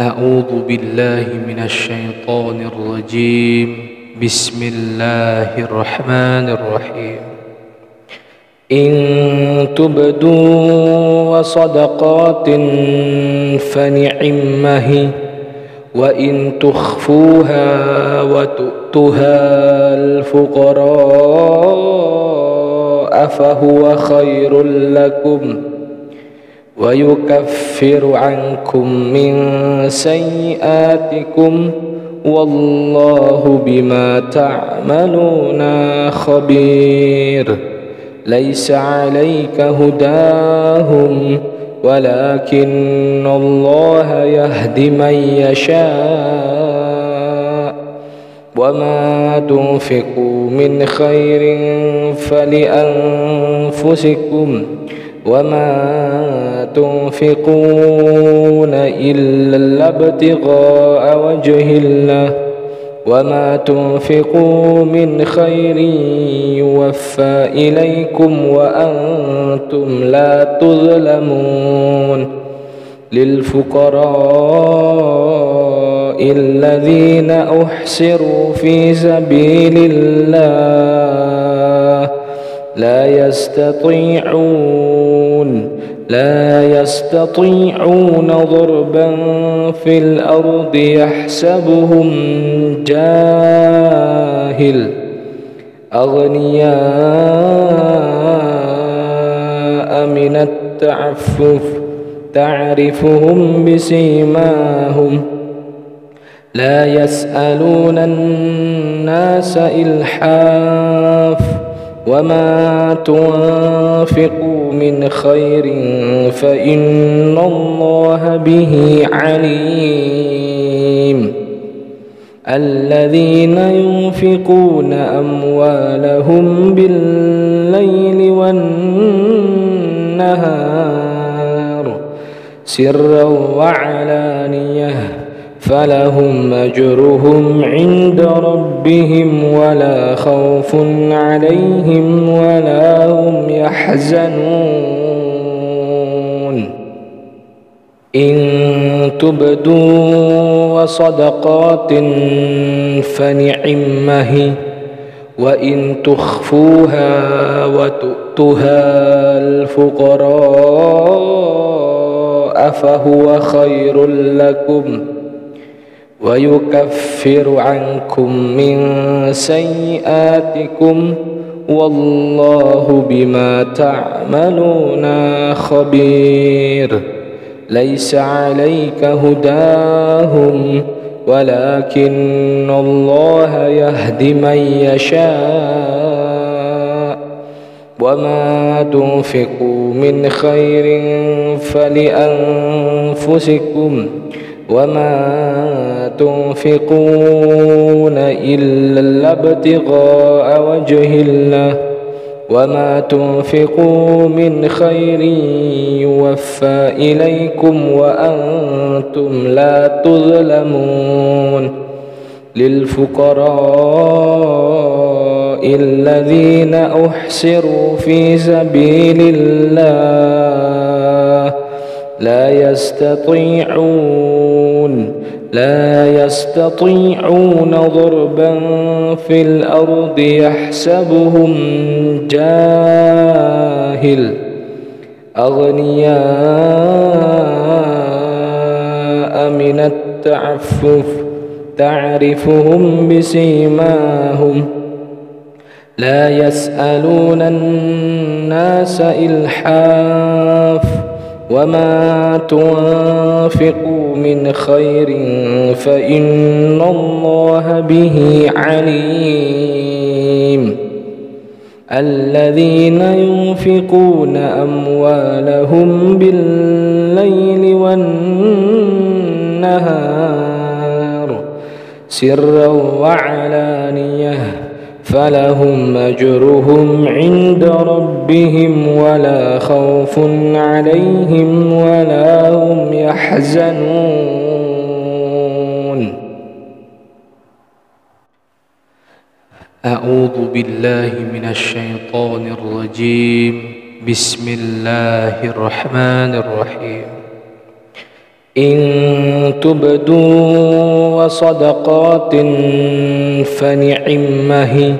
أعوذ بالله من الشيطان الرجيم. بسم الله الرحمن الرحيم. إن تبدوا وصدقات فنعمه وإن تخفوها وتؤتها الفقراء فهو خير لكم. ويكفر عنكم من سيئاتكم والله بما تعملون خبير. ليس عليك هداهم ولكن الله يهدي من يشاء. وما تنفقوا من خير فلأنفسكم وما تنفقون إلا ابتغاء وجه الله وما تنفقوا من خير يوفى إليكم وأنتم لا تظلمون للفقراء الذين أحسروا في سبيل الله لا يستطيعون لا يستطيعون ضربا في الأرض يحسبهم جاهل. أغنياء من التعفف تعرفهم بسيماهم. لا يسألون الناس إلحاف. وما تنفقوا من خير فإن الله به عليم الذين ينفقون أموالهم بالليل والنهار سرا وعلانيه فلهم أجرهم عند ربهم ولا خوف عليهم ولا هم يحزنون. إن تبدوا وصدقات فنعمه وإن تخفوها وتؤتها الفقراء فهو خير لكم. ويكفر عنكم من سيئاتكم والله بما تعملون خبير. ليس عليك هداهم ولكن الله يهدي من يشاء. وما تنفقوا من خير فلأنفسكم. وما تنفقون إلا ابتغاء وجه الله وما تنفقوا من خير يوفى إليكم وأنتم لا تظلمون للفقراء الذين أحسروا في سبيل الله لا يستطيعون لا يستطيعون ضربا في الأرض يحسبهم جاهل. أغنياء من التعفف تعرفهم بسيماهم. لا يسألون الناس إلحاف وما تنفقوا من خير فإن الله به عليم الذين ينفقون أموالهم بالليل والنهار سرا وعلانيه فلهم أجرهم عند ربهم ولا خوف عليهم ولا هم يحزنون. أعوذ بالله من الشيطان الرجيم. بسم الله الرحمن الرحيم. إن تبدوا وصدقات فنعمه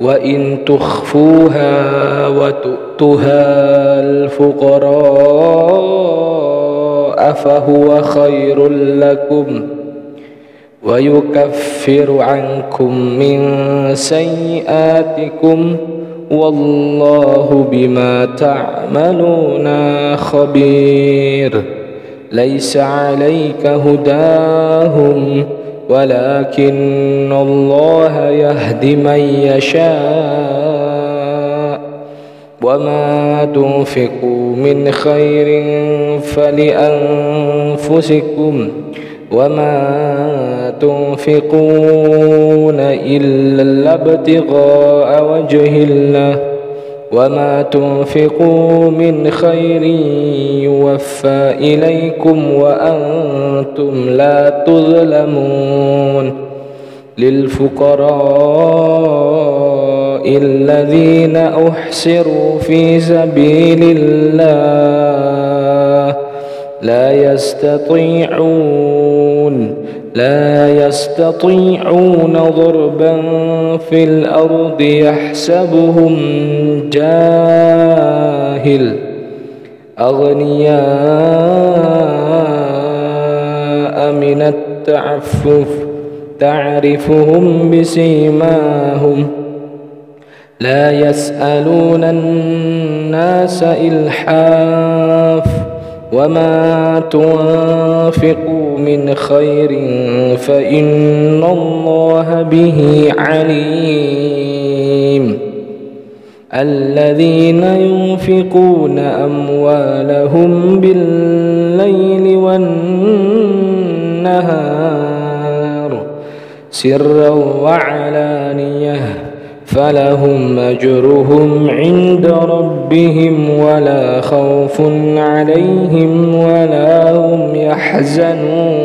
وإن تخفوها وتؤتها الفقراء فهو خير لكم ويكفر عنكم من سيئاتكم والله بما تعملون خبير. ليس عليك هداهم ولكن الله يهدي من يشاء. وما تنفقوا من خير فلأنفسكم وما تنفقون إلا ابتغاء وجه الله. وما تنفقوا من خير يوفى إليكم وأنتم لا تظلمون للفقراء الذين أحسروا في سبيل الله لا يستطيعون لا يستطيعون ضربا في الأرض يحسبهم جاهل. أغنياء من التعفف تعرفهم بسيماهم. لا يسألون الناس إلحاف وما تنفقوا من خير فإن الله به عليم الذين ينفقون أموالهم بالليل والنهار سرا وعلانيه فلهم أجرهم عند ربهم ولا خوف عليهم ولا هم يحزنون.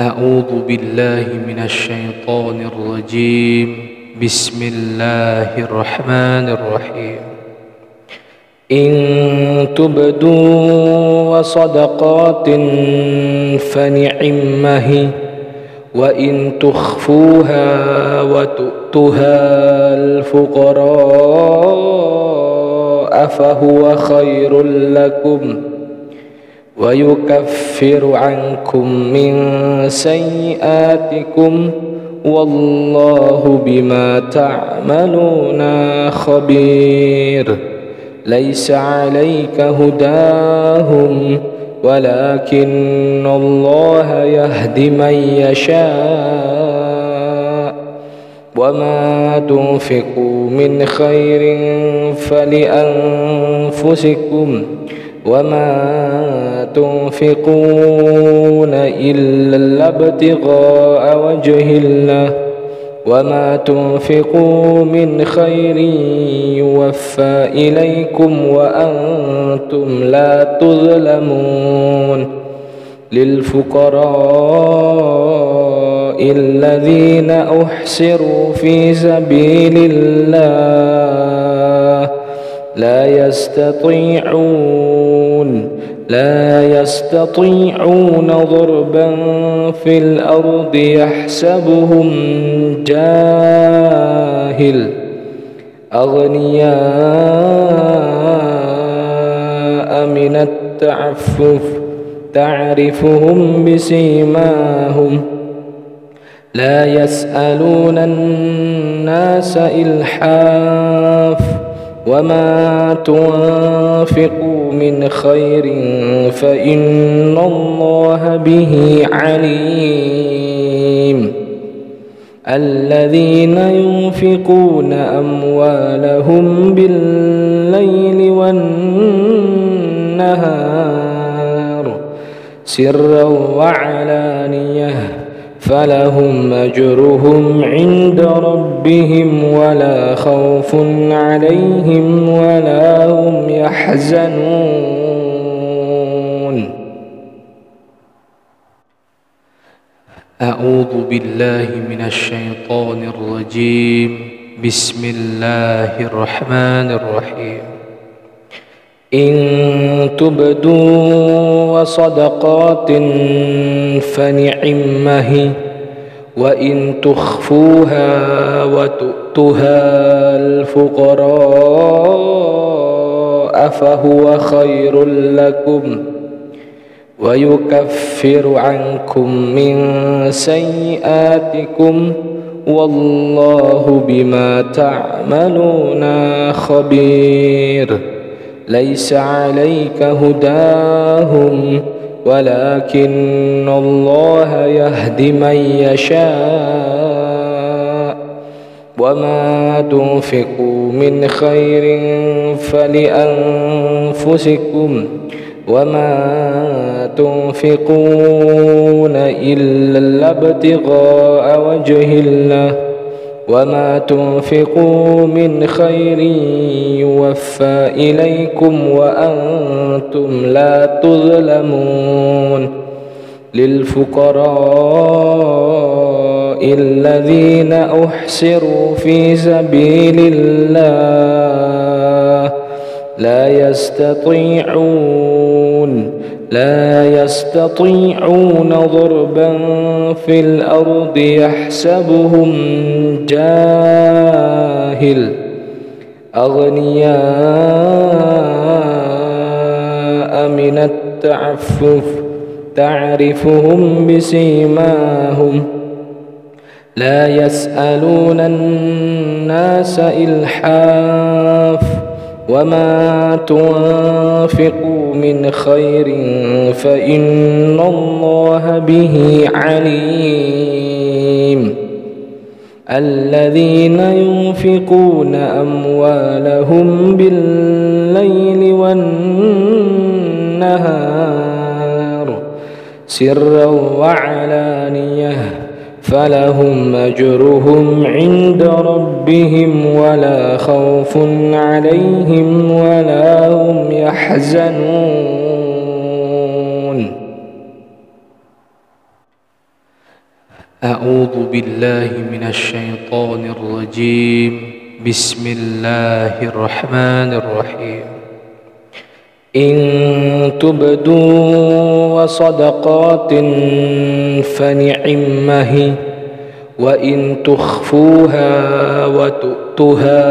أعوذ بالله من الشيطان الرجيم. بسم الله الرحمن الرحيم. إن تبدوا وصدقات فنعمه وإن تخفوها وتؤتها الفقراء فهو خير لكم ويكفر عنكم من سيئاتكم والله بما تعملون خبير. ليس عليك هداهم ولكن الله يهدي من يشاء. وما تنفقوا من خير فلأنفسكم وما تنفقون إلا ابتغاء وجه الله. وما تنفقوا من خير يوفى إليكم وأنتم لا تظلمون للفقراء الذين أحسروا في سبيل الله لا يستطيعون لا يستطيعون ضربا في الأرض يحسبهم جاهل. أغنياء من التعفف تعرفهم بسيماهم. لا يسألون الناس إلحاف وما تنفقوا من خير فإن الله به عليم. الذين ينفقون أموالهم بالليل والنهار سرا وعلانية فلهم أجرهم عند ربهم ولا خوف عليهم ولا هم يحزنون. أعوذ بالله من الشيطان الرجيم. بسم الله الرحمن الرحيم. إن تبدوا وصدقات فنعمه وإن تخفوها وتؤتها الفقراء فهو خير لكم ويكفر عنكم من سيئاتكم والله بما تعملون خبير. ليس عليك هداهم ولكن الله يهدي من يشاء. وما تنفقوا من خير فلأنفسكم وما تنفقون إلا ابتغاء وجه الله. وما تنفقوا من خير يوفى إليكم وأنتم لا تظلمون للفقراء الذين أحسروا في سبيل الله لا يستطيعون لا يستطيعون ضربا في الأرض يحسبهم جاهل. أغنياء من التعفف تعرفهم بسيماهم. لا يسألون الناس إلحاف. وما تنفقوا من خير فإن الله به عليم الذين ينفقون أموالهم بالليل والنهار سرا وعلانيه فلهم أجرهم عند ربهم ولا خوف عليهم ولا هم يحزنون. أعوذ بالله من الشيطان الرجيم. بسم الله الرحمن الرحيم. إن تبدوا وصدقات فنعمه وإن تخفوها وتؤتها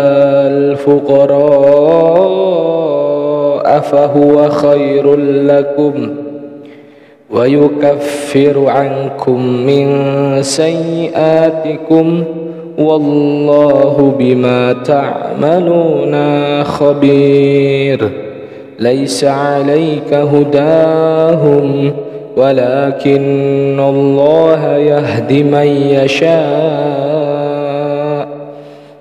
الفقراء فهو خير لكم ويكفر عنكم من سيئاتكم والله بما تعملون خبير. ليس عليك هداهم ولكن الله يهدي من يشاء.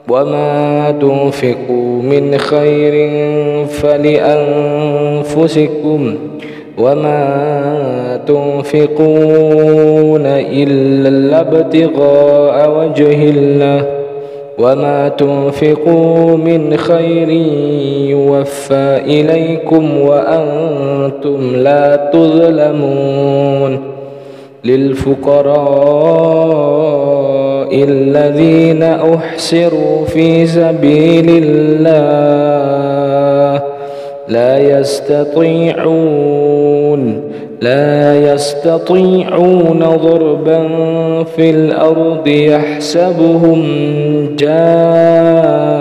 وما تنفقوا من خير فلأنفسكم وما تنفقون إلا ابتغاء وجه الله. وما تنفقوا من خير يوفى إليكم وأنتم لا تظلمون للفقراء الذين أحسروا في سبيل الله لا يستطيعون لا يستطيعون ضربا في الأرض يحسبهم جاهل.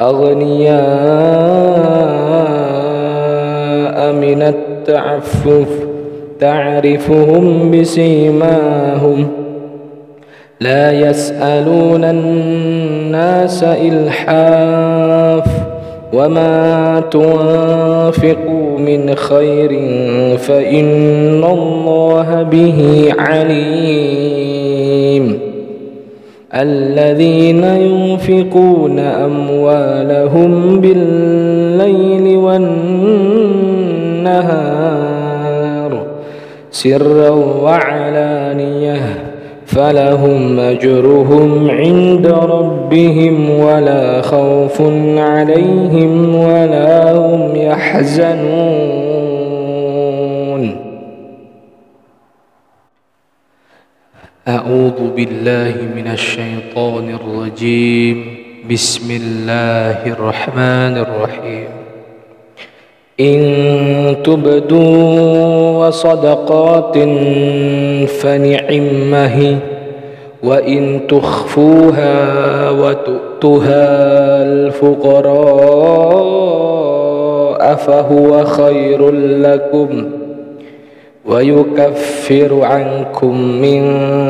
أغنياء من التعفف تعرفهم بسيماهم. لا يسألون الناس إلحاف وما تنفقوا من خير فإن الله به عليم. الذين ينفقون أموالهم بالليل والنهار سرا وعلانية فلهم أجرهم عند ربهم ولا خوف عليهم ولا هم يحزنون. أعوذ بالله من الشيطان الرجيم. بسم الله الرحمن الرحيم. إن تبدوا صدقات فنعمه وإن تخفوها وتؤتها الفقراء فهو خير لكم ويكفر عنكم من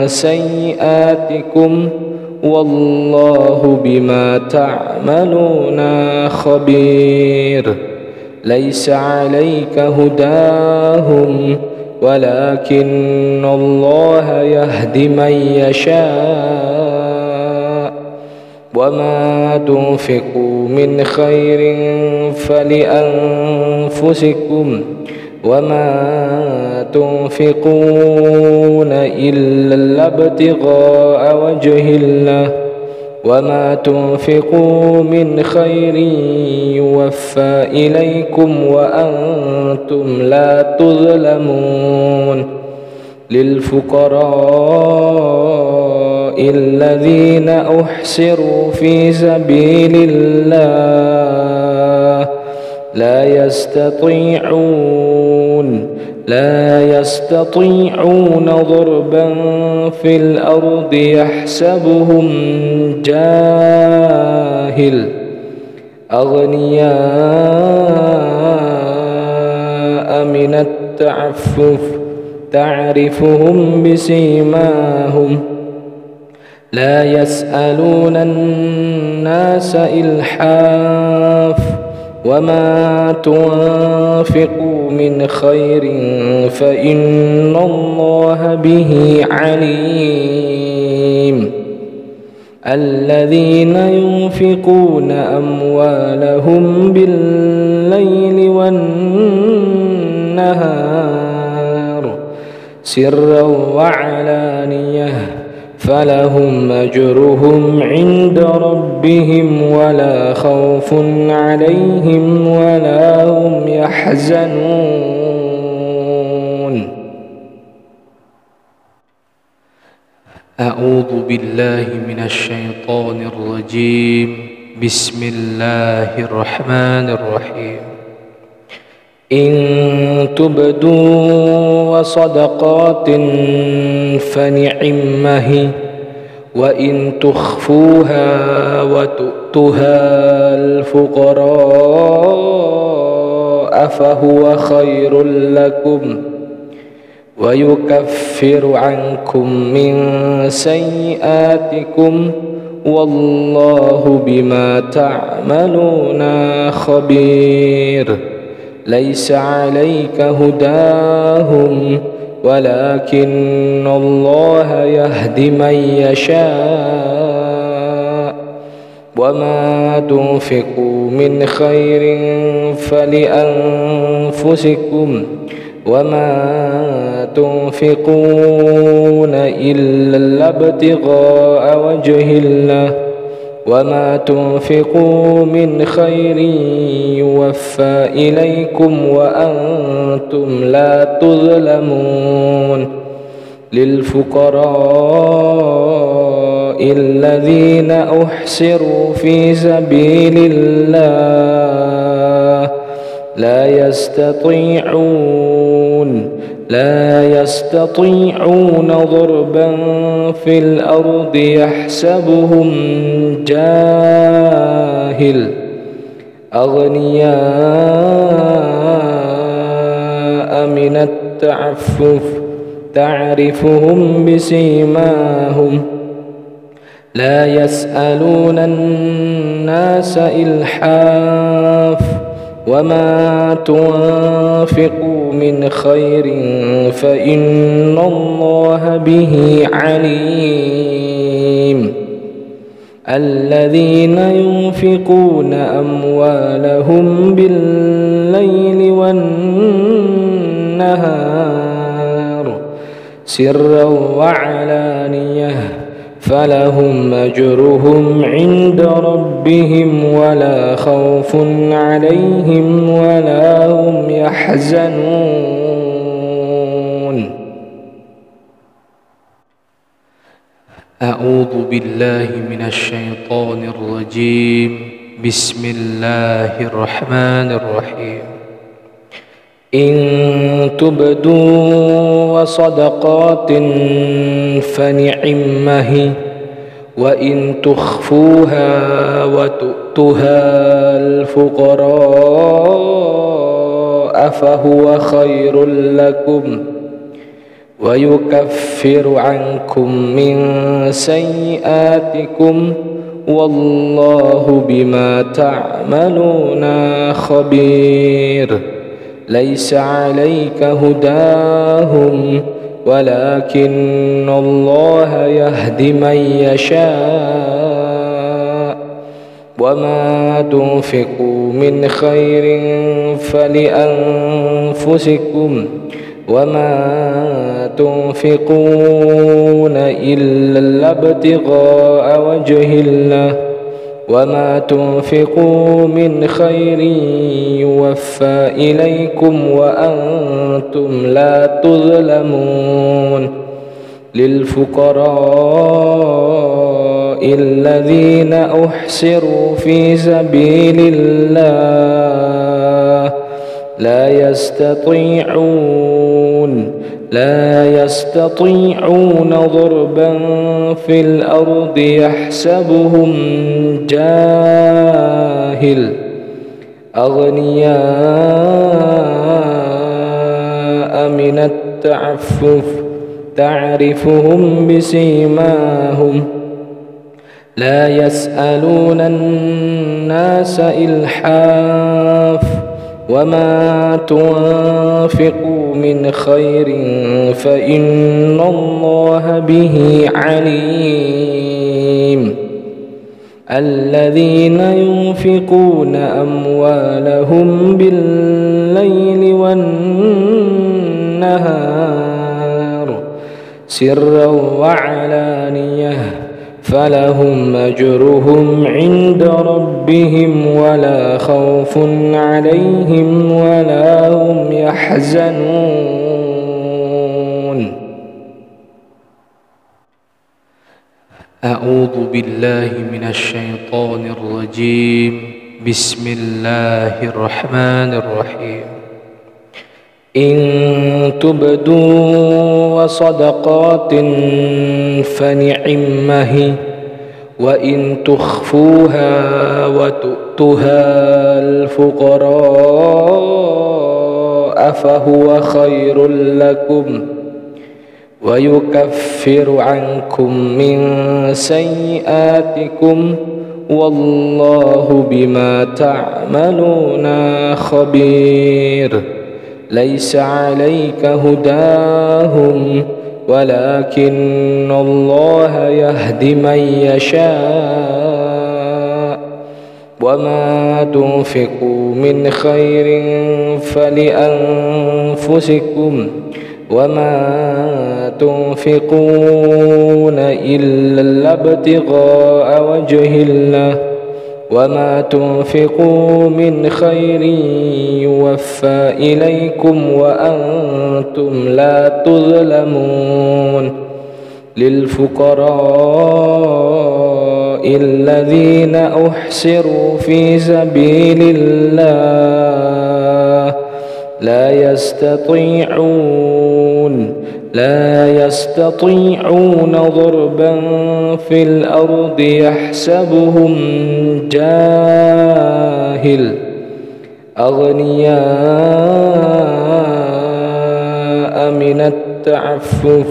سيئاتكم والله بما تعملون خبير. ليس عليك هداهم ولكن الله يهدي من يشاء. وما تنفقوا من خير فلأنفسكم وما تنفقون إلا ابتغاء وجه الله. وما تنفقوا من خير يوفى إليكم وأنتم لا تظلمون للفقراء الذين أحسروا في سبيل الله لا يستطيعون لا يستطيعون ضربا في الأرض يحسبهم جاهل. أغنياء من التعفف تعرفهم بسيماهم. لا يسألون الناس إلحاف وما تنفقوا من خير فإن الله به عليم. الذين ينفقون أموالهم بالليل والنهار سرا وعلانية فلهم أجرهم عند ربهم ولا خوف عليهم ولا هم يحزنون. أعوذ بالله من الشيطان الرجيم. بسم الله الرحمن الرحيم. إن تبدوا صدقات فنعمه وإن تخفوها وتؤتها الفقراء فهو خير لكم ويكفر عنكم من سيئاتكم والله بما تعملون خبير. ليس عليك هداهم ولكن الله يهدي من يشاء. وما تنفقوا من خير فلأنفسكم وما تنفقون إلا ابتغاء وجه الله. وما تنفقوا من خير يوفى إليكم وأنتم لا تظلمون للفقراء الذين أحسروا في سبيل الله لا يستطيعون لا يستطيعون ضربا في الأرض يحسبهم جاهل. أغنياء من التعفف تعرفهم بسيماهم. لا يسألون الناس إلحاف. وما تنفقوا من خير فإن الله به عليم الذين ينفقون أموالهم بالليل والنهار سرا وعلانيه فلهم أجرهم عند ربهم ولا خوف عليهم ولا هم يحزنون. أعوذ بالله من الشيطان الرجيم. بسم الله الرحمن الرحيم. إن تبدوا وصدقات فنعمه وإن تخفوها وتؤتها الفقراء فهو خير لكم ويكفر عنكم من سيئاتكم والله بما تعملون خبير. ليس عليك هداهم ولكن الله يهدي من يشاء. وما تنفقوا من خير فلأنفسكم وما تنفقون إلا ابتغاء وجه الله. وما تنفقوا من خير يوفى إليكم وأنتم لا تظلمون للفقراء الذين أحسروا في سبيل الله لا يستطيعون لا يستطيعون ضربا في الأرض يحسبهم جاهل. أغنياء من التعفف تعرفهم بسيماهم. لا يسألون الناس إلحاف وما تنفقوا من خير فإن الله به عليم. الذين ينفقون أموالهم بالليل والنهار سرا وعلانية. فلهم أجرهم عند ربهم ولا خوف عليهم ولا هم يحزنون. أعوذ بالله من الشيطان الرجيم. بسم الله الرحمن الرحيم. إن تبدوا وصدقات فنعمه وإن تخفوها وتؤتها الفقراء فهو خير لكم ويكفر عنكم من سيئاتكم والله بما تعملون خبير. ليس عليك هداهم ولكن الله يهدي من يشاء. وما تنفقوا من خير فلأنفسكم وما تنفقون إلا ابتغاء وجه الله. وما تنفقوا من خير يوفى إليكم وأنتم لا تظلمون للفقراء الذين أحسروا في سبيل الله لا يستطيعون لا يستطيعون ضربا في الأرض يحسبهم جاهل. أغنياء من التعفف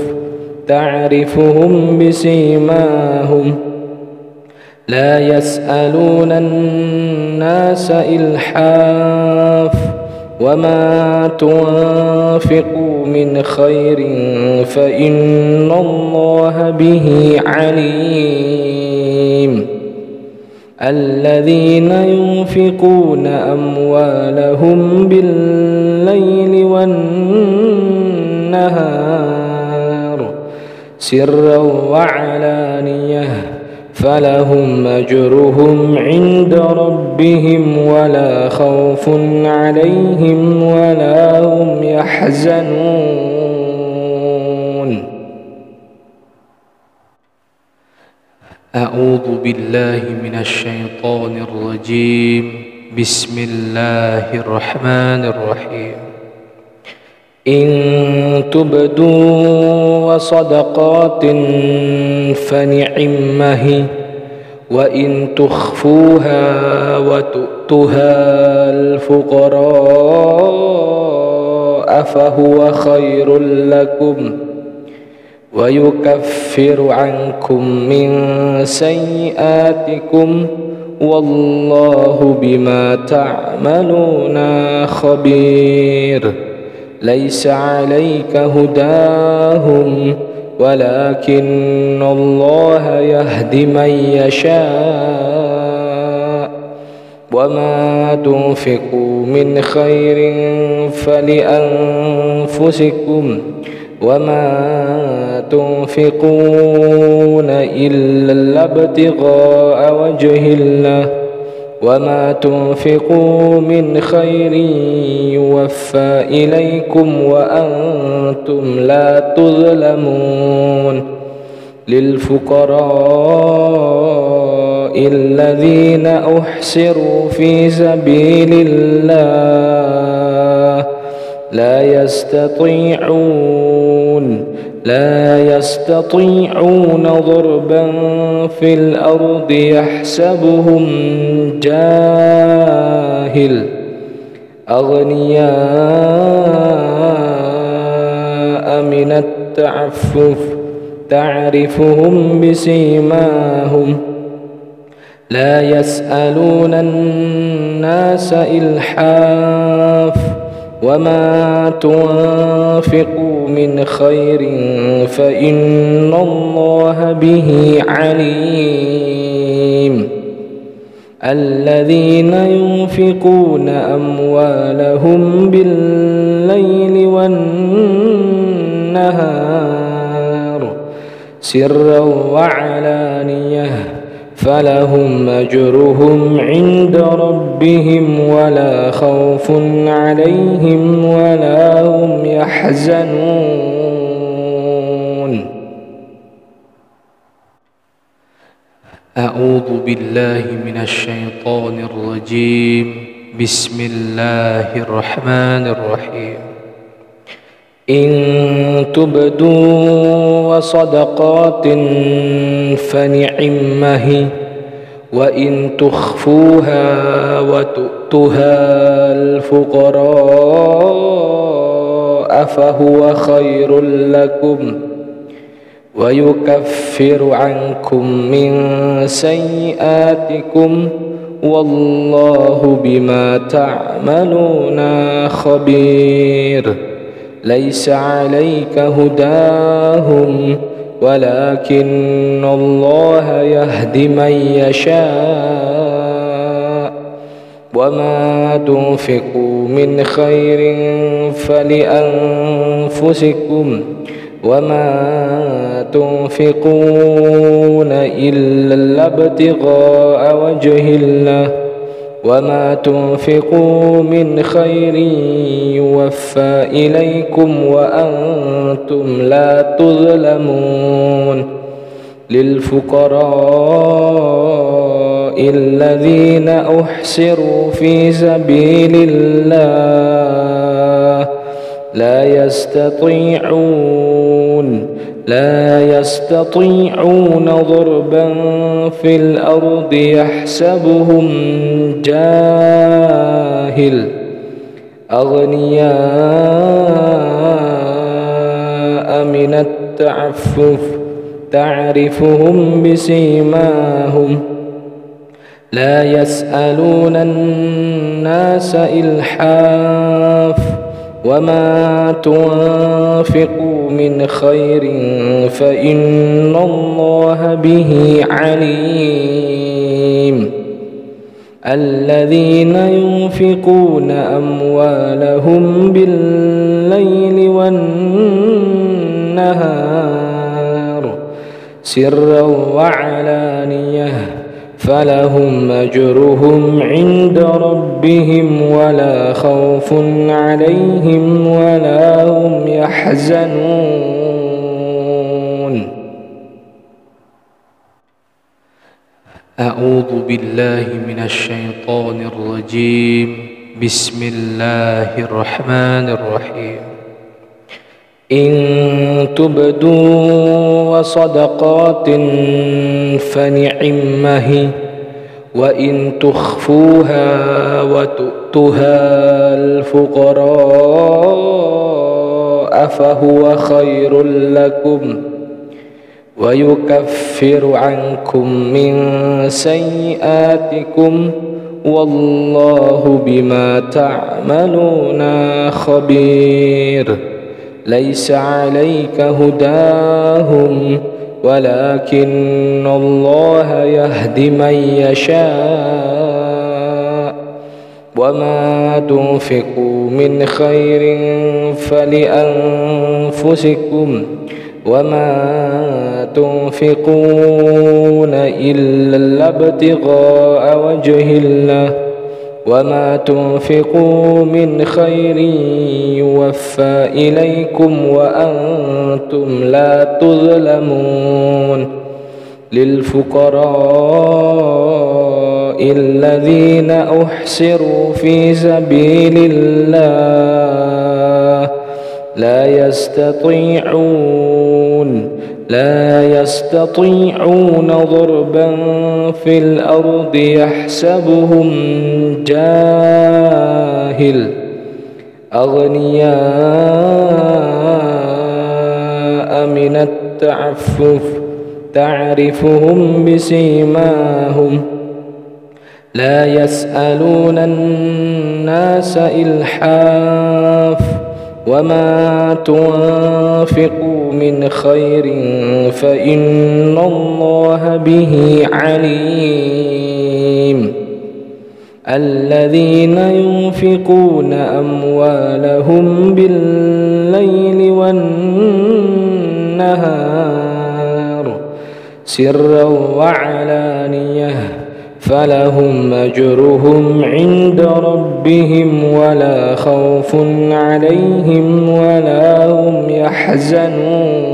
تعرفهم بسيماهم. لا يسألون الناس إلحاف. وما تنفقوا من خير فإن الله به عليم الذين ينفقون أموالهم بالليل والنهار سرا وعلانيه فلهم أجرهم عند ربهم ولا خوف عليهم ولا هم يحزنون. أعوذ بالله من الشيطان الرجيم. بسم الله الرحمن الرحيم. إن تبدوا صدقات فنعمه وإن تخفوها وتؤتها الفقراء فهو خير لكم ويكفر عنكم من سيئاتكم والله بما تعملون خبير. ليس عليك هداهم ولكن الله يهدي من يشاء. وما تنفقوا من خير فلأنفسكم وما تنفقون إلا ابتغاء وجه الله. وما تنفقوا من خير يوفى إليكم وأنتم لا تظلمون للفقراء الذين أحسروا في سبيل الله لا يستطيعون لا يستطيعون ضربا في الأرض يحسبهم جاهل. أغنياء من التعفف تعرفهم بسيماهم. لا يسألون الناس إلحاف وما تنفقوا من خير فإن الله به عليم الذين ينفقون أموالهم بالليل والنهار سرا وعلانيه فلهم أجرهم عند ربهم ولا خوف عليهم ولا هم يحزنون. أعوذ بالله من الشيطان الرجيم. بسم الله الرحمن الرحيم. إن تبدوا صدقات فنعمه وإن تخفوها وتؤتها الفقراء فهو خير لكم ويكفر عنكم من سيئاتكم والله بما تعملون خبير. ليس عليك هداهم ولكن الله يهدي من يشاء. وما تنفقوا من خير فلأنفسكم وما تنفقون إلا ابتغاء وجه الله. وما تنفقوا من خير يوفى إليكم وأنتم لا تظلمون للفقراء الذين أحسروا في سبيل الله لا يستطيعون لا يستطيعون ضربا في الأرض يحسبهم جاهل. أغنياء من التعفف تعرفهم بسيماهم. لا يسألون الناس إلحاف وما تنفقوا من خير فإن الله به عليم. الذين ينفقون أموالهم بالليل والنهار سرا وعلانية فلهم أجرهم عند ربهم ولا خوف عليهم ولا هم يحزنون. أعوذ بالله من الشيطان الرجيم. بسم الله الرحمن الرحيم. إن تبدوا وصدقات فنعمه وإن تخفوها وتؤتها الفقراء فهو خير لكم ويكفر عنكم من سيئاتكم والله بما تعملون خبير. ليس عليك هداهم ولكن الله يهدي من يشاء. وما تنفقوا من خير فلأنفسكم وما تنفقون إلا ابتغاء وجه الله. وما تنفقوا من خير يوفى إليكم وأنتم لا تظلمون للفقراء الذين أحسروا في سبيل الله لا يستطيعون لا يستطيعون ضربا في الأرض يحسبهم جاهل. أغنياء من التعفف تعرفهم بسيماهم. لا يسألون الناس إلحاف وما تنفقوا من خير فإن الله به عليم. الذين ينفقون أموالهم بالليل والنهار سرا وعلانية فلهم أجرهم عند ربهم ولا خوف عليهم ولا هم يحزنون.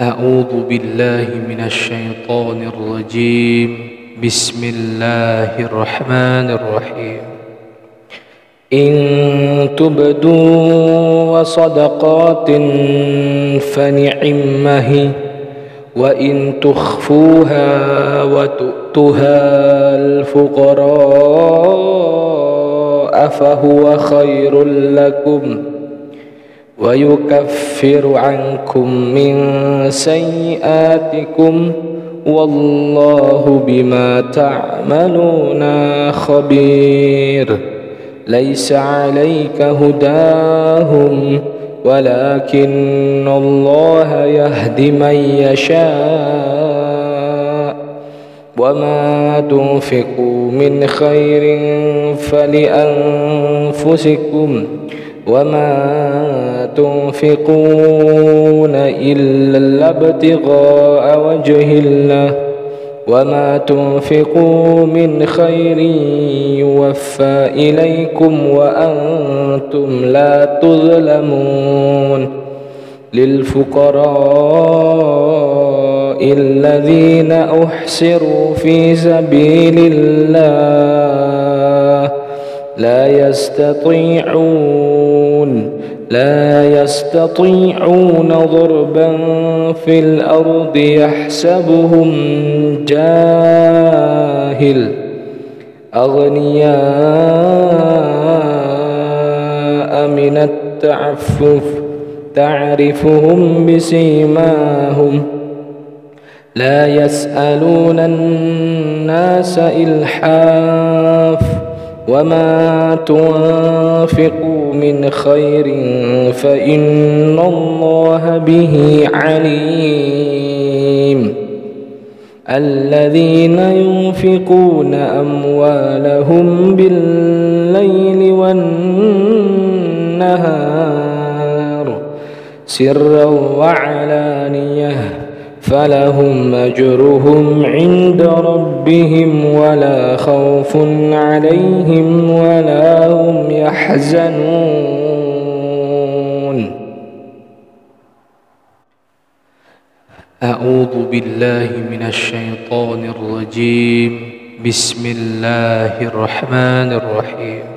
أعوذ بالله من الشيطان الرجيم. بسم الله الرحمن الرحيم. إن تبدوا وصدقات فنعمه وإن تخفوها وتؤتها الفقراء فهو خير لكم ويكفر عنكم من سيئاتكم والله بما تعملون خبير. ليس عليك هداهم ولكن الله يهدي من يشاء. وما تنفقوا من خير فلأنفسكم وما تنفقون إلا ابتغاء وجه الله. وما تنفقوا من خير يوفى إليكم وأنتم لا تظلمون للفقراء الذين أحسروا في سبيل الله لا يستطيعون لا يستطيعون ضربا في الأرض يحسبهم جاهل. أغنياء من التعفف تعرفهم بسيماهم. لا يسألون الناس إلحاف. وما تنفقوا من خير فإن الله به عليم الذين ينفقون أموالهم بالليل والنهار سرا وعلانيه فلهم أجرهم عند ربهم ولا خوف عليهم ولا هم يحزنون. أعوذ بالله من الشيطان الرجيم. بسم الله الرحمن الرحيم.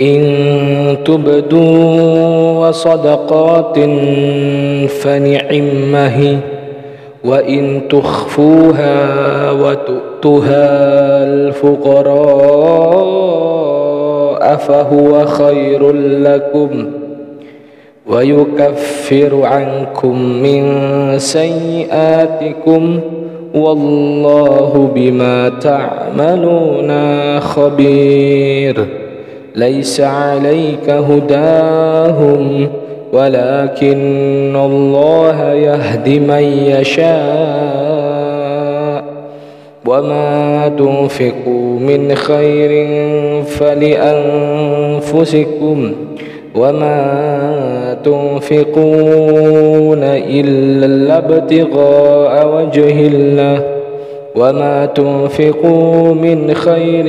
إن تبدوا وصدقات فنعمه وإن تخفوها وتؤتها الفقراء فهو خير لكم ويكفر عنكم من سيئاتكم والله بما تعملون خبير. ليس عليك هداهم ولكن الله يهدي من يشاء. وما تنفقوا من خير فلأنفسكم وما تنفقون إلا ابتغاء وجه الله. وما تنفقوا من خير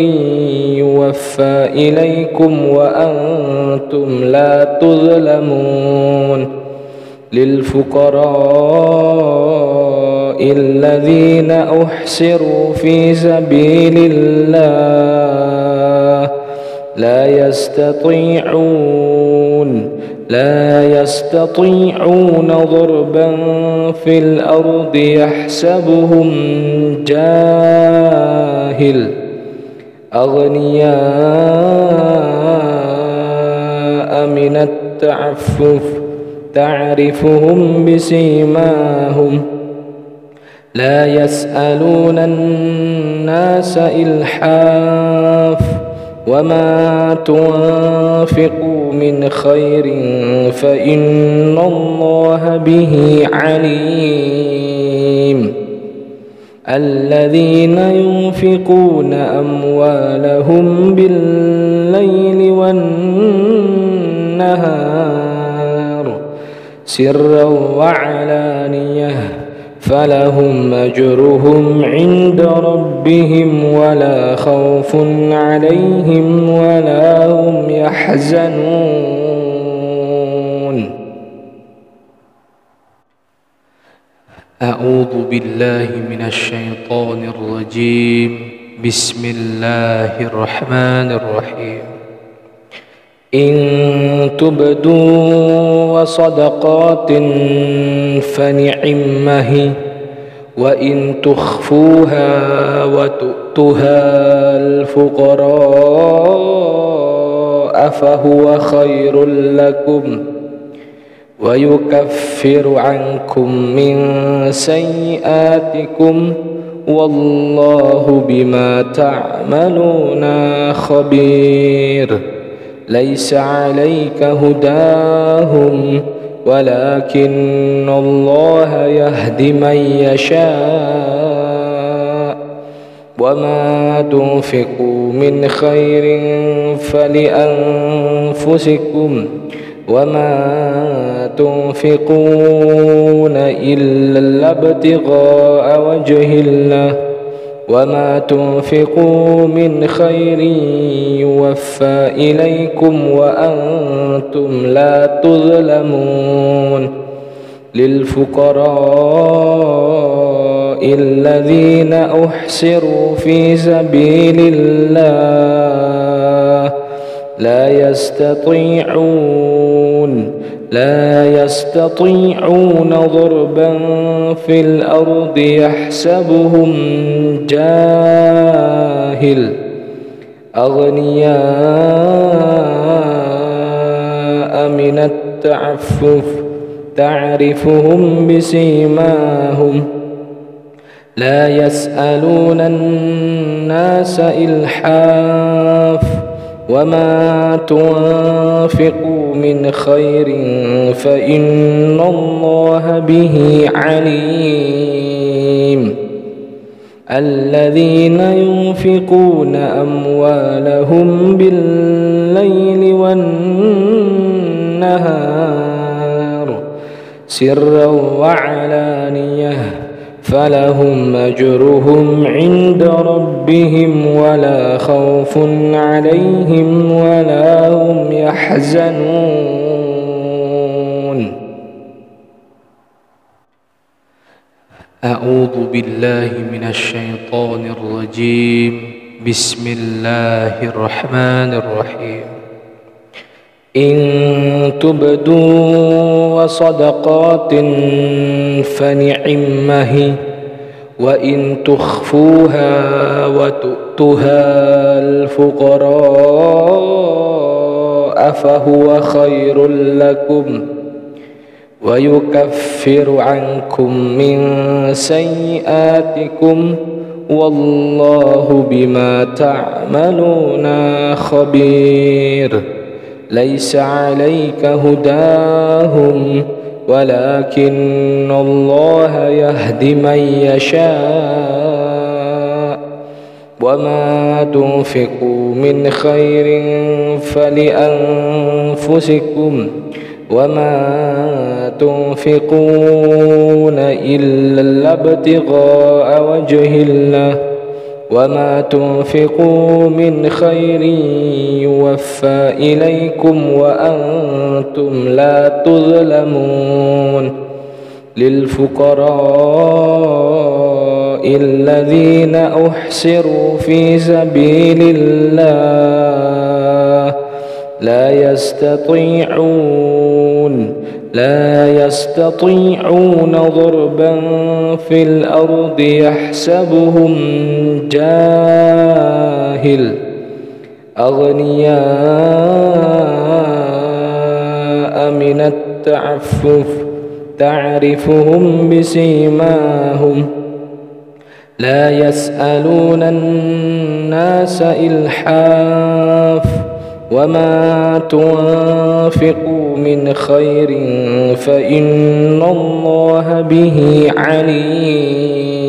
يوفى إليكم وأنتم لا تظلمون للفقراء الذين أحسروا في سبيل الله لا يستطيعون لا يستطيعون ضربا في الأرض يحسبهم جاهل. أغنياء من التعفف تعرفهم بسيماهم. لا يسألون الناس إلحاف وما تنفقوا من خير فإن الله به عليم. الذين ينفقون أموالهم بالليل والنهار سرا وعلانية فلهم أجرهم عند ربهم ولا خوف عليهم ولا هم يحزنون. أعوذ بالله من الشيطان الرجيم. بسم الله الرحمن الرحيم. إن تبدوا وصدقات فنعمه وإن تخفوها وتؤتها الفقراء فهو خير لكم ويكفر عنكم من سيئاتكم والله بما تعملون خبير. ليس عليك هداهم ولكن الله يهدي من يشاء. وما تنفقوا من خير فلأنفسكم وما تنفقون إلا ابتغاء وجه الله. وما تنفقوا من خير يوفى إليكم وأنتم لا تظلمون للفقراء الذين أحسروا في سبيل الله لا يستطيعون لا يستطيعون ضربا في الأرض يحسبهم جاهل. أغنياء من التعفف تعرفهم بسيماهم. لا يسألون الناس إلحاف وما تنفقوا من خير فإن الله به عليم. الذين ينفقون أموالهم بالليل والنهار سرا وعلانية فلهم أجرهم عند ربهم ولا خوف عليهم ولا هم يحزنون. أعوذ بالله من الشيطان الرجيم. بسم الله الرحمن الرحيم. إن تبدوا وصدقات فنعمه وإن تخفوها وتؤتها الفقراء فهو خير لكم ويكفر عنكم من سيئاتكم والله بما تعملون خبير ليس عليك هداهم ولكن الله يهدي من يشاء. وما تنفقوا من خير فلأنفسكم وما تنفقون إلا ابتغاء وجه الله. وما تنفقوا من خير يوفى إليكم وأنتم لا تظلمون للفقراء الذين أحسروا في سبيل الله لا يستطيعون لا يستطيعون ضربا في الأرض يحسبهم جاهل. أغنياء من التعفف تعرفهم بسيماهم. لا يسألون الناس إلحاف وما تنفقوا من خير فإن الله به عليم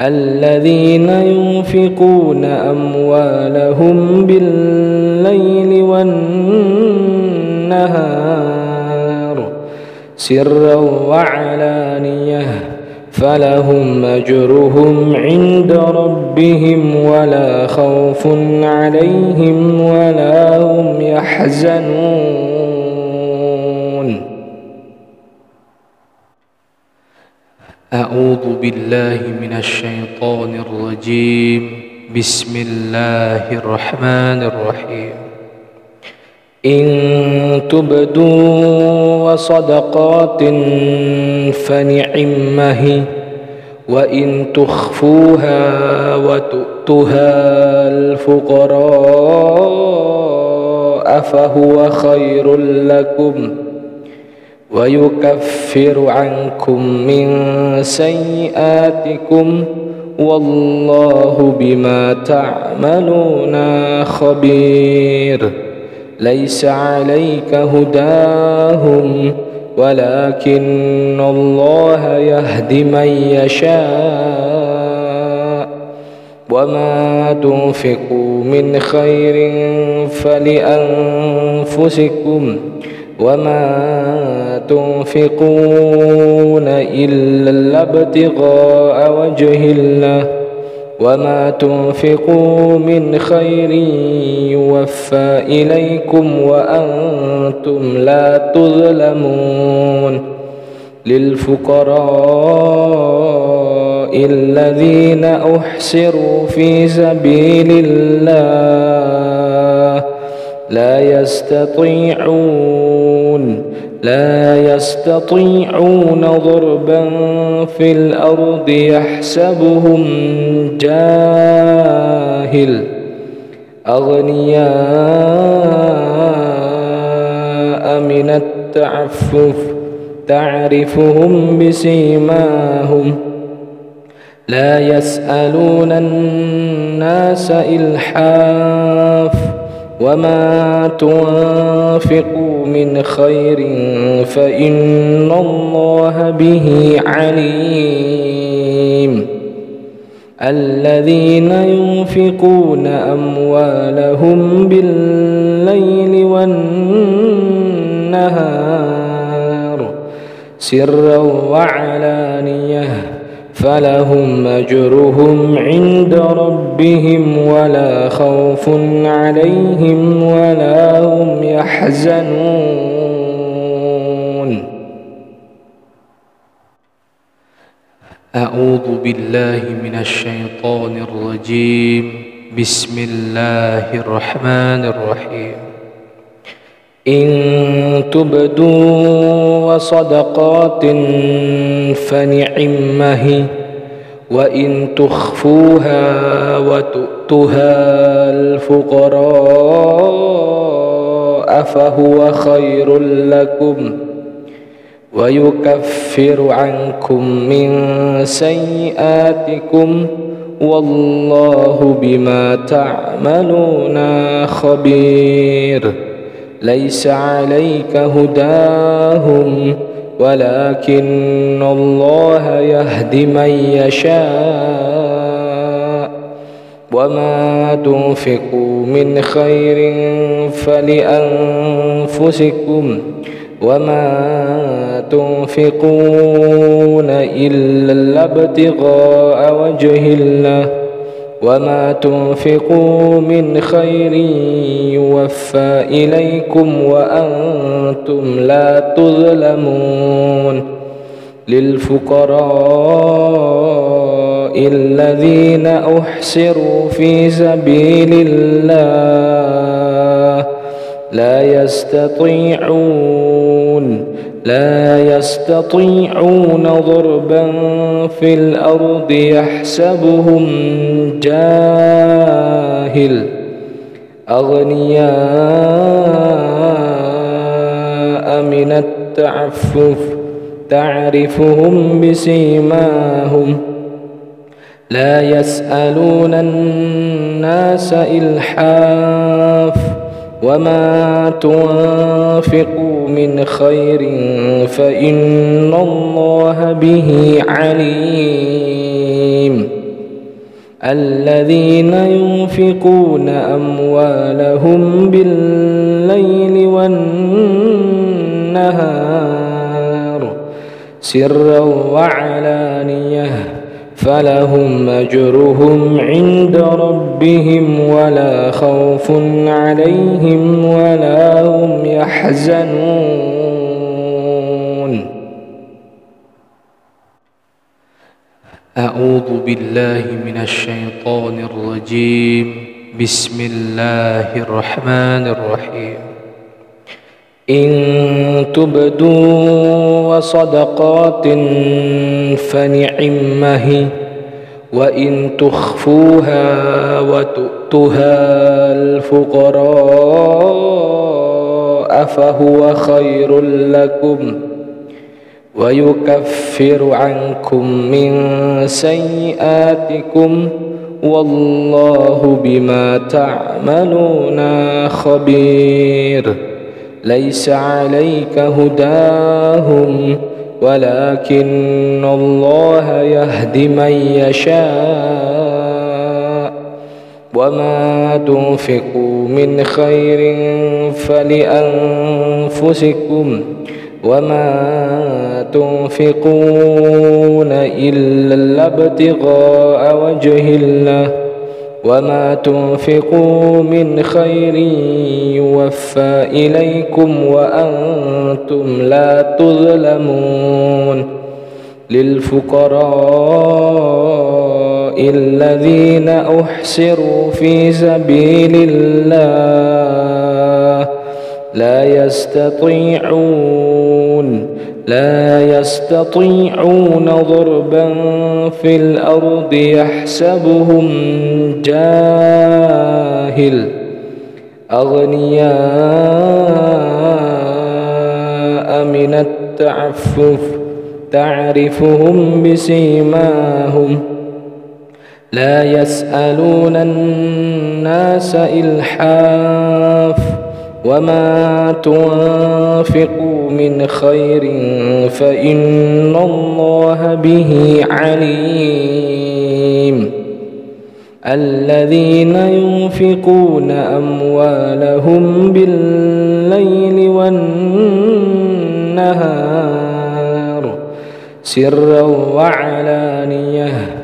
الذين ينفقون أموالهم بالليل والنهار سرا وعلانيه فلهم أجرهم عند ربهم ولا خوف عليهم ولا هم يحزنون. أعوذ بالله من الشيطان الرجيم. بسم الله الرحمن الرحيم. إن تبدوا وصدقات فنعمه وإن تخفوها وتؤتها الفقراء فهو خير لكم ويكفر عنكم من سيئاتكم والله بما تعملون خبير. ليس عليك هداهم ولكن الله يهدي من يشاء. وما تنفقوا من خير فلأنفسكم وما تنفقون إلا ابتغاء وجه الله. وما تنفقوا من خير يوفى إليكم وأنتم لا تظلمون للفقراء الذين أحسروا في سبيل الله لا يستطيعون لا يستطيعون ضربا في الأرض يحسبهم جاهل. أغنياء من التعفف تعرفهم بسيماهم. لا يسألون الناس إلحاف وما تنفقوا من خير فإن الله به عليم. الذين ينفقون أموالهم بالليل والنهار سرا وعلانية فلهم أجرهم عند ربهم ولا خوف عليهم ولا هم يحزنون. أعوذ بالله من الشيطان الرجيم. بسم الله الرحمن الرحيم. إن تبدوا وصدقات فنعمه وإن تخفوها وتؤتها الفقراء فهو خير لكم ويكفر عنكم من سيئاتكم والله بما تعملون خبير. ليس عليك هداهم ولكن الله يهدي من يشاء. وما تنفقوا من خير فلأنفسكم وما تنفقون إلا ابتغاء وجه الله. وما تنفقوا من خير يوفى إليكم وأنتم لا تظلمون للفقراء الذين أحسروا في سبيل الله لا يستطيعون لا يستطيعون ضربا في الأرض يحسبهم جاهل. أغنياء من التعفف تعرفهم بسيماهم. لا يسألون الناس إلحاف وما تنفقوا من خير فإن الله به عليم. الذين ينفقون أموالهم بالليل والنهار سرا وعلانية فلهم أجرهم عند ربهم ولا خوف عليهم ولا هم يحزنون. أعوذ بالله من الشيطان الرجيم. بسم الله الرحمن الرحيم. إن تبدوا وصدقات فنعمه وإن تخفوها وتؤتها الفقراء فهو خير لكم ويكفر عنكم من سيئاتكم والله بما تعملون خبير. ليس عليك هداهم ولكن الله يهدي من يشاء. وما تنفقوا من خير فلأنفسكم وما تنفقون إلا ابتغاء وجه الله. وما تنفقوا من خير يوفى إليكم وأنتم لا تظلمون للفقراء الذين أحسروا في سبيل الله لا يستطيعون لا يستطيعون ضربا في الأرض يحسبهم جاهل. أغنياء من التعفف تعرفهم بسيماهم. لا يسألون الناس إلحاف وما تنفقوا من خير فإن الله به عليم الذين ينفقون أموالهم بالليل والنهار سرا وعلانيه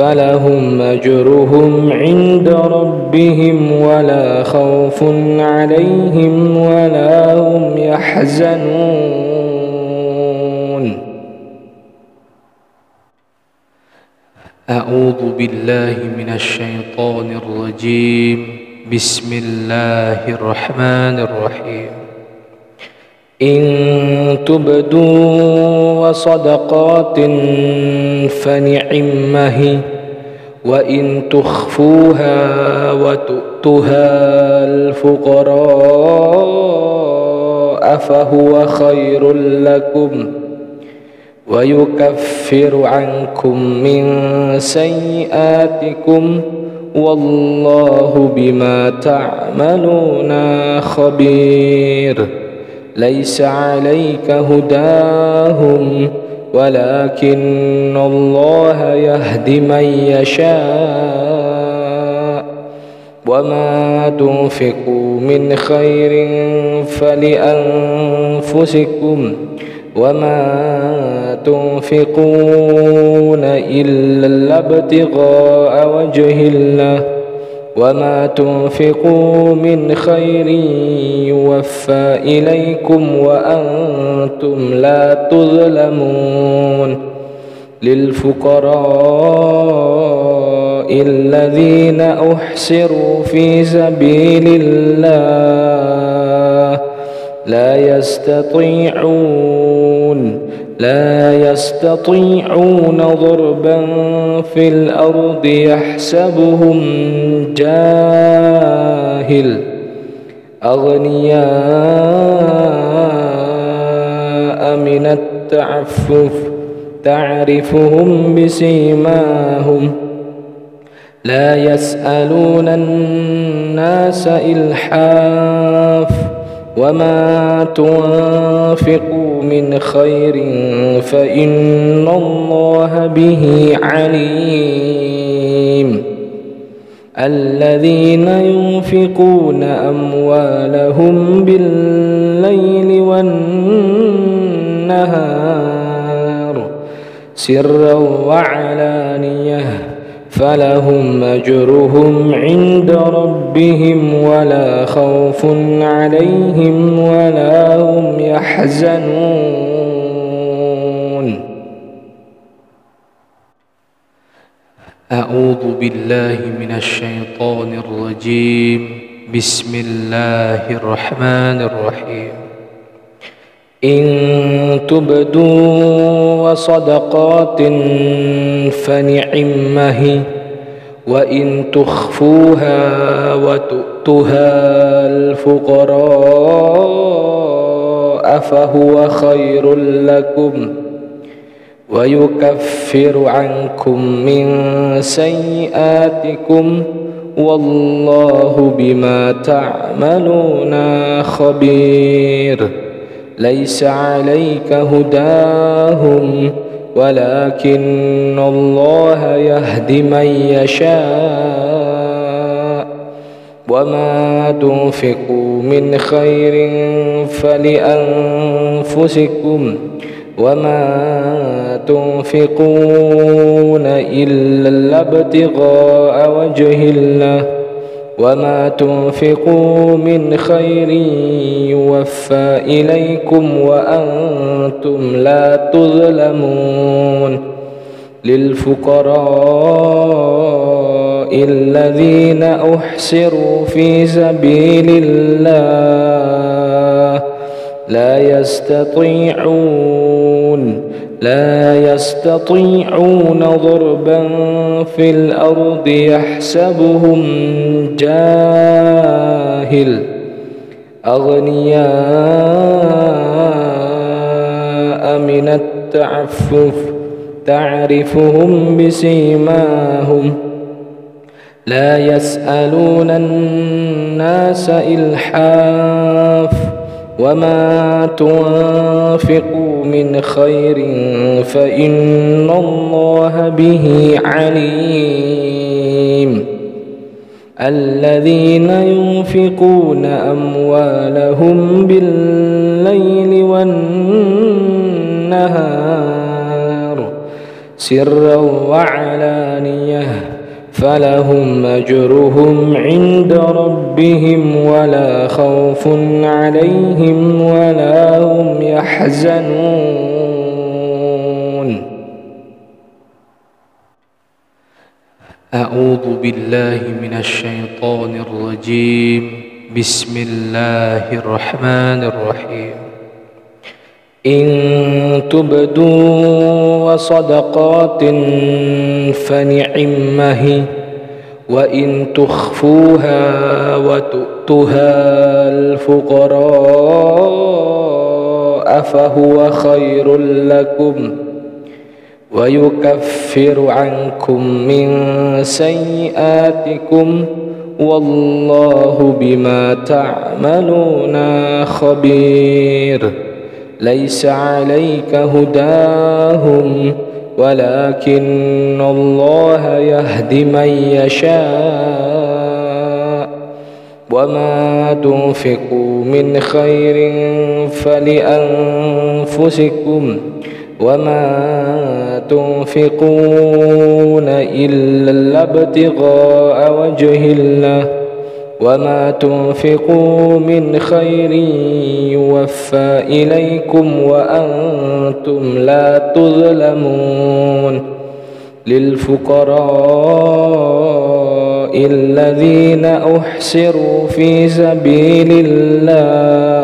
فلهم أجرهم عند ربهم ولا خوف عليهم ولا هم يحزنون. أعوذ بالله من الشيطان الرجيم. بسم الله الرحمن الرحيم. إن تبدوا صدقات فنعمه وإن تخفوها وتؤتها الفقراء فهو خير لكم ويكفر عنكم من سيئاتكم والله بما تعملون خبير. ليس عليك هداهم ولكن الله يهدي من يشاء. وما تنفقوا من خير فلأنفسكم وما تنفقون إلا ابتغاء وجه الله. وما تنفقوا من خير يوفى إليكم وأنتم لا تظلمون للفقراء الذين أحسروا في سبيل الله لا يستطيعون لا يستطيعون ضربا في الأرض يحسبهم جاهل. أغنياء من التعفف تعرفهم بسيماهم. لا يسألون الناس إلحاف وما تنفقوا من خير فإن الله به عليم. الذين ينفقون أموالهم بالليل والنهار سرا وعلانية فلهم أجرهم عند ربهم ولا خوف عليهم ولا هم يحزنون. أعوذ بالله من الشيطان الرجيم. بسم الله الرحمن الرحيم. إن تبدوا صدقات فنعمه وإن تخفوها وتؤتها الفقراء فهو خير لكم ويكفر عنكم من سيئاتكم والله بما تعملون خبير. ليس عليك هداهم ولكن الله يهدي من يشاء. وما تنفقوا من خير فلأنفسكم وما تنفقون إلا ابتغاء وجه الله. وما تنفقوا من خير يوفى إليكم وأنتم لا تظلمون للفقراء الذين أحسروا في سبيل الله لا يستطيعون لا يستطيعون ضربا في الأرض يحسبهم جاهل. أغنياء من التعفف تعرفهم بسيماهم. لا يسألون الناس إلحاف وما تنفقوا من خير فإن الله به عليم. الذين ينفقون أموالهم بالليل والنهار سرا وعلانية فلهم أجرهم عند ربهم ولا خوف عليهم ولا هم يحزنون. أعوذ بالله من الشيطان الرجيم. بسم الله الرحمن الرحيم. إن تبدوا وصدقات فنعمه وإن تخفوها وتؤتها الفقراء فهو خير لكم ويكفر عنكم من سيئاتكم والله بما تعملون خبير. ليس عليك هداهم ولكن الله يهدي من يشاء. وما تنفقوا من خير فلأنفسكم وما تنفقون إلا ابتغاء وجه الله. وما تنفقوا من خير يوفى إليكم وأنتم لا تظلمون للفقراء الذين أحسروا في سبيل الله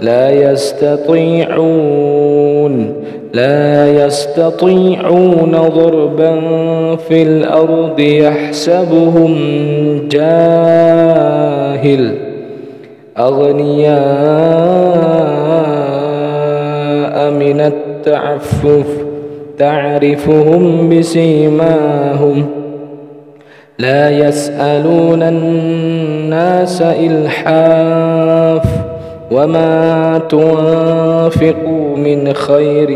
لا يستطيعون لا يستطيعون ضربا في الأرض يحسبهم جاهل. أغنياء من التعفف تعرفهم بسيماهم. لا يسألون الناس إلحاف. وما تنفقوا من خير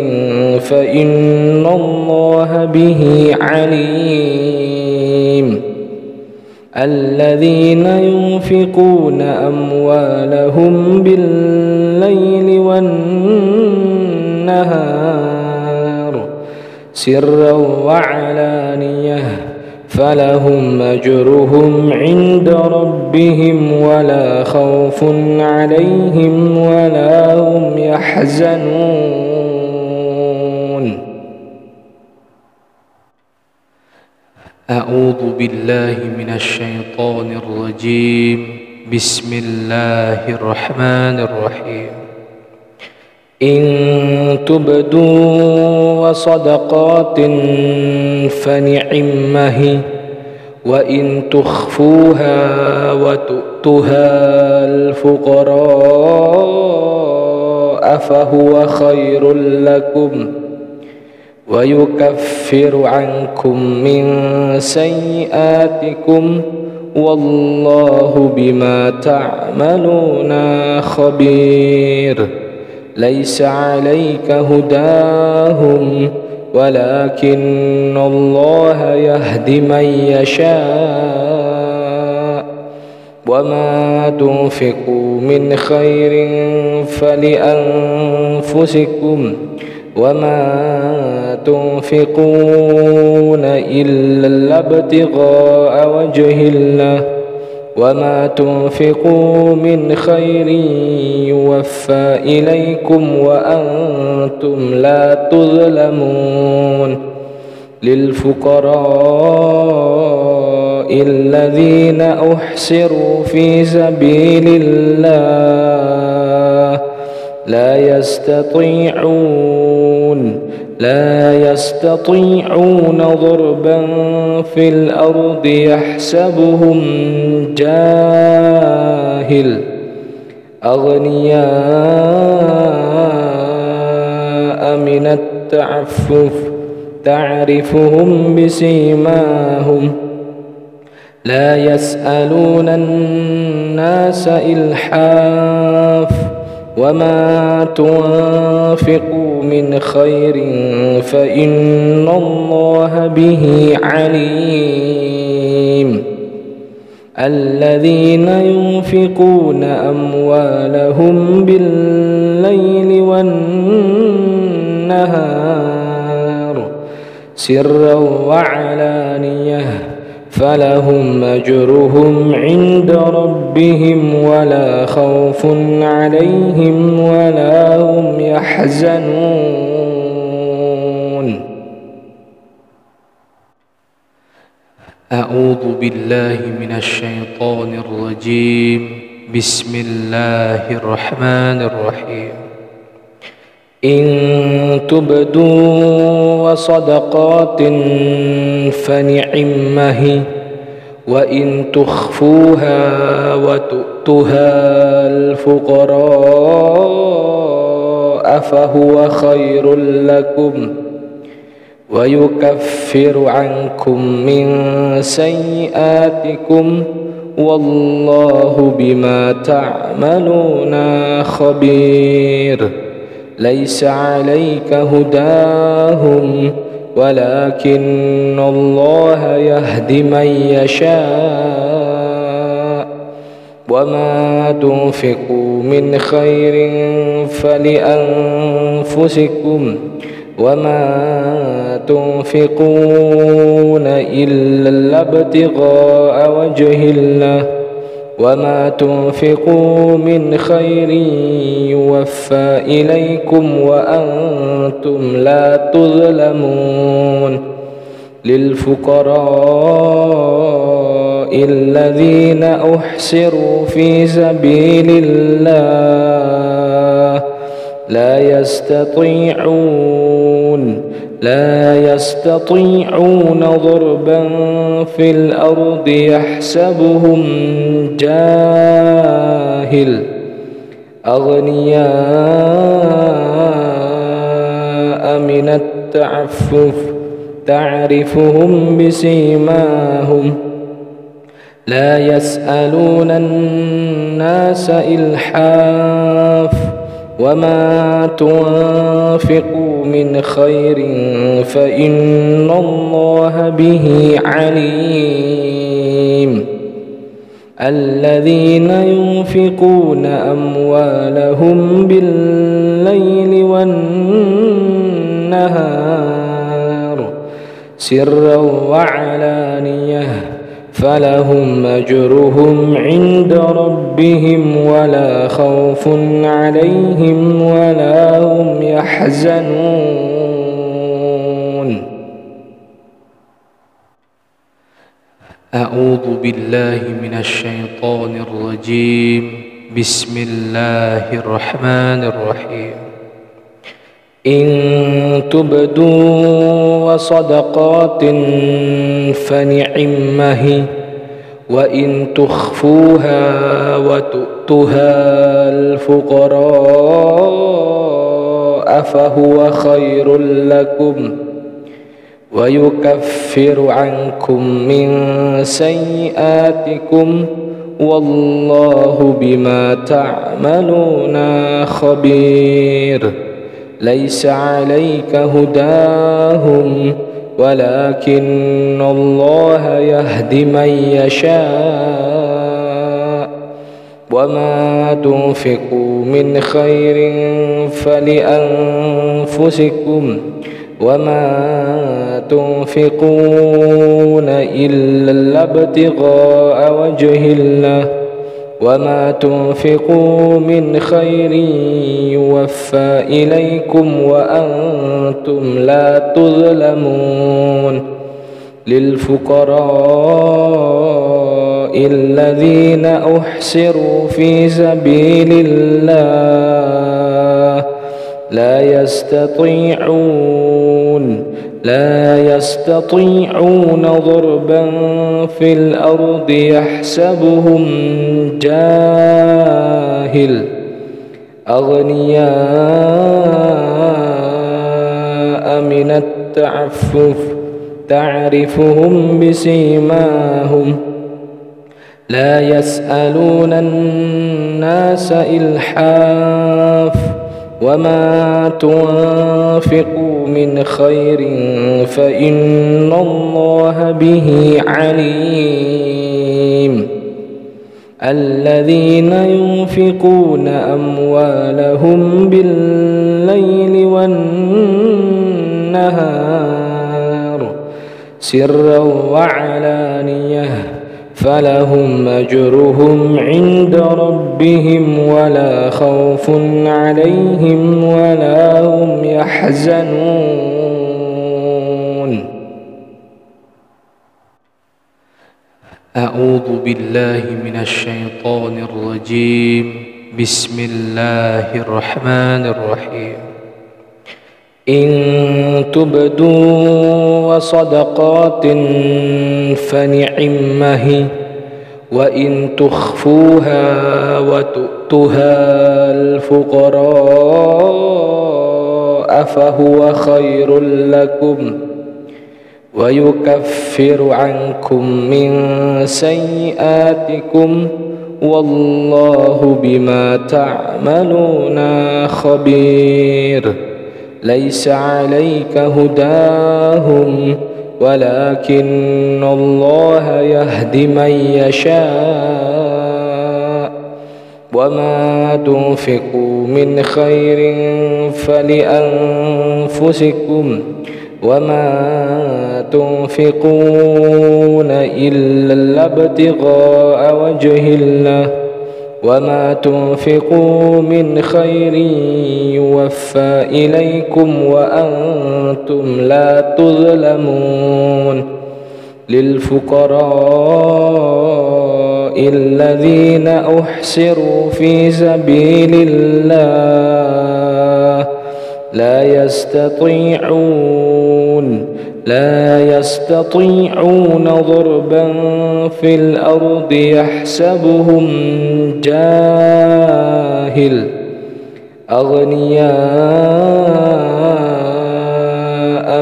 فإن الله به عليم الذين ينفقون أموالهم بالليل والنهار سرا وعلانيه فلهم أجرهم عند ربهم ولا خوف عليهم ولا هم يحزنون. أعوذ بالله من الشيطان الرجيم. بسم الله الرحمن الرحيم. إن تبدوا وصدقات فنعمه وإن تخفوها وتؤتها الفقراء فهو خير لكم ويكفر عنكم من سيئاتكم والله بما تعملون خبير. ليس عليك هداهم ولكن الله يهدي من يشاء. وما تنفقوا من خير فلأنفسكم وما تنفقون إلا ابتغاء وجه الله. وما تنفقوا من خير يوفى إليكم وأنتم لا تظلمون للفقراء الذين أحسروا في سبيل الله لا يستطيعون لا يستطيعون ضربا في الأرض يحسبهم جاهل. أغنياء من التعفف تعرفهم بسيماهم. لا يسألون الناس إلحاف وما تنفقوا من خير فإن الله به عليم الذين ينفقون أموالهم بالليل والنهار سرا وعلانيه فلهم أجرهم عند ربهم ولا خوف عليهم ولا هم يحزنون. أعوذ بالله من الشيطان الرجيم. بسم الله الرحمن الرحيم. إن تبدوا وصدقات فنعمه وإن تخفوها وتؤتها الفقراء فهو خير لكم ويكفر عنكم من سيئاتكم والله بما تعملون خبير. ليس عليك هداهم ولكن الله يهدي من يشاء. وما تنفقوا من خير فلأنفسكم وما تنفقون إلا ابتغاء وجه الله. وما تنفقوا من خير يوفى إليكم وأنتم لا تظلمون للفقراء الذين أحسروا في سبيل الله لا يستطيعون لا يستطيعون ضربا في الأرض يحسبهم جاهل. أغنياء من التعفف تعرفهم بسيماهم. لا يسألون الناس إلحاف وما تنفقوا من خير فإن الله به عليم. الذين ينفقون أموالهم بالليل والنهار سرا وعلانية فلهم أجرهم عند ربهم ولا خوف عليهم ولا هم يحزنون. أعوذ بالله من الشيطان الرجيم. بسم الله الرحمن الرحيم. إن تبدوا وصدقات فنعمه وإن تخفوها وتؤتها الفقراء فهو خير لكم ويكفر عنكم من سيئاتكم والله بما تعملون خبير. ليس عليك هداهم ولكن الله يهدي من يشاء. وما تنفقوا من خير فلأنفسكم وما تنفقون إلا ابتغاء وجه الله. وما تنفقوا من خير يوفى إليكم وأنتم لا تظلمون للفقراء الذين أحسروا في سبيل الله لا يستطيعون لا يستطيعون ضربا في الأرض يحسبهم جاهل. أغنياء من التعفف تعرفهم بسيماهم. لا يسألون الناس إلحاف وما تنفقوا من خير فإن الله به عليم الذين ينفقون أموالهم بالليل والنهار سرا وعلانيه فلهم أجرهم عند ربهم ولا خوف عليهم ولا هم يحزنون. أعوذ بالله من الشيطان الرجيم. بسم الله الرحمن الرحيم. إن تبدوا وصدقات فنعمه وإن تخفوها وتؤتها الفقراء فهو خير لكم ويكفر عنكم من سيئاتكم والله بما تعملون خبير. ليس عليك هداهم ولكن الله يهدي من يشاء. وما تنفقوا من خير فلأنفسكم وما تنفقون إلا ابتغاء وجه الله. وما تنفقوا من خير يوفى إليكم وأنتم لا تظلمون للفقراء الذين أحسروا في سبيل الله لا يستطيعون لا يستطيعون ضربا في الأرض يحسبهم جاهل. أغنياء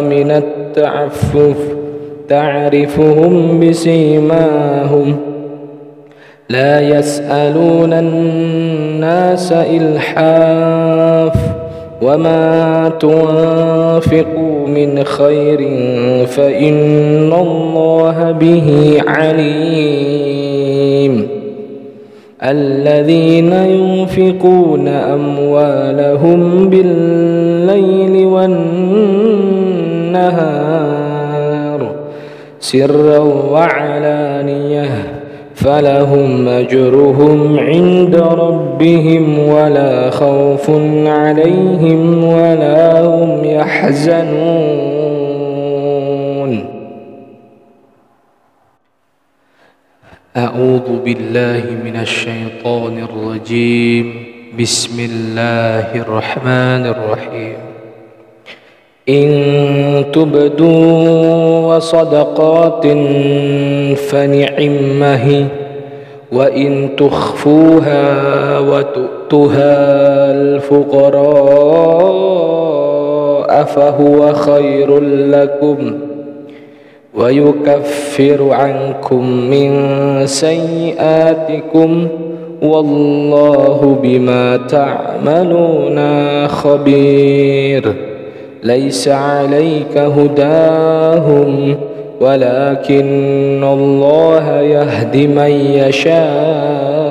من التعفف تعرفهم بسيماهم. لا يسألون الناس إلحاف وما تنفقوا من خير فإن الله به عليم. الذين ينفقون أموالهم بالليل والنهار سرا وعلانية فلهم أجرهم عند ربهم ولا خوف عليهم ولا هم يحزنون. أعوذ بالله من الشيطان الرجيم. بسم الله الرحمن الرحيم. إن تبدوا وصدقات فنعمه وإن تخفوها وتؤتها الفقراء فهو خير لكم ويكفر عنكم من سيئاتكم والله بما تعملون خبير. ليس عليك هداهم ولكن الله يهدي من يشاء.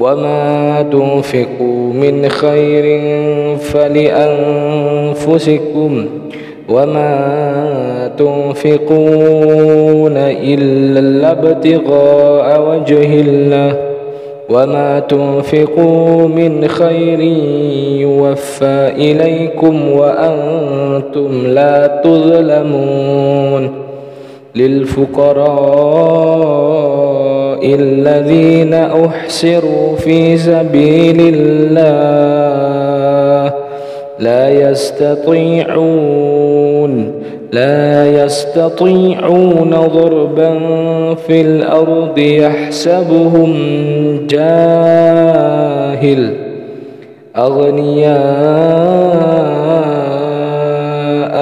وما تنفقوا من خير فلأنفسكم وما تنفقون إلا ابتغاء وجه الله. وما تنفقوا من خير يوفى إليكم وأنتم لا تظلمون للفقراء الذين أحسروا في سبيل الله لا يستطيعون لا يستطيعون ضربا في الأرض يحسبهم جاهل. أغنياء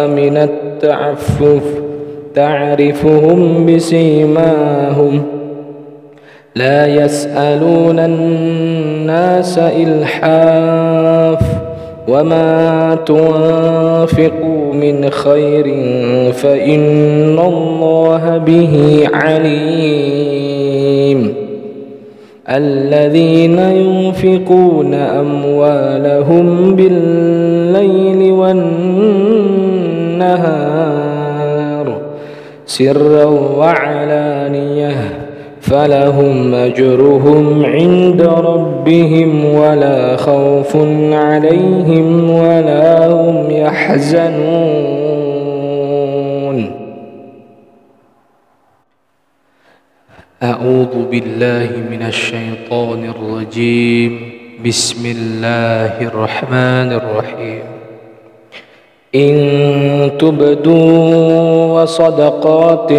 من التعفف تعرفهم بسيماهم. لا يسألون الناس إلحاف وما تنفقوا من خير فإن الله به عليم. الذين ينفقون أموالهم بالليل والنهار سرا وعلانية فلهم أجرهم عند ربهم ولا خوف عليهم ولا هم يحزنون. أعوذ بالله من الشيطان الرجيم. بسم الله الرحمن الرحيم. إن تبدوا وصدقات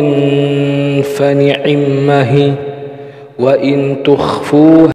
فنعمه وإن تخفوها